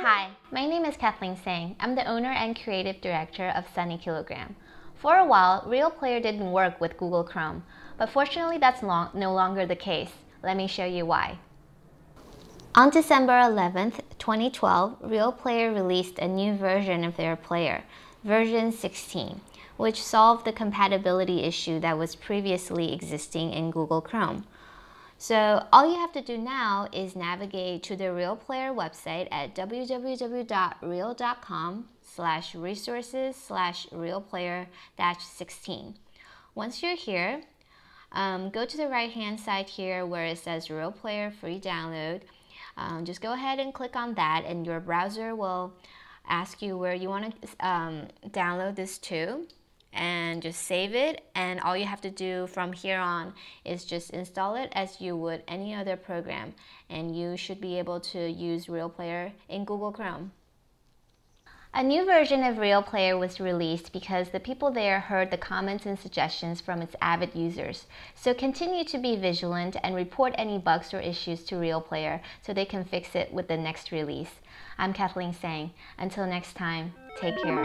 Hi, my name is Cathleen Tseng. I'm the owner and creative director of Sunny Kilogram. For a while, Real Player didn't work with Google Chrome, but fortunately that's long, no longer the case. Let me show you why. On December 11th, 2012, Real Player released a new version of their player, version 16, which solved the compatibility issue that was previously existing in Google Chrome. So all you have to do now is navigate to the Real Player website at www.real.com slash resources slash realplayer dash 16. Once you're here, um, go to the right hand side here where it says Real Player free download. Um, just go ahead and click on that and your browser will ask you where you want to um, download this to and just save it and all you have to do from here on is just install it as you would any other program and you should be able to use Real Player in Google Chrome. A new version of Real Player was released because the people there heard the comments and suggestions from its avid users. So continue to be vigilant and report any bugs or issues to Real Player so they can fix it with the next release. I'm Cathleen Tseng. Until next time, take care.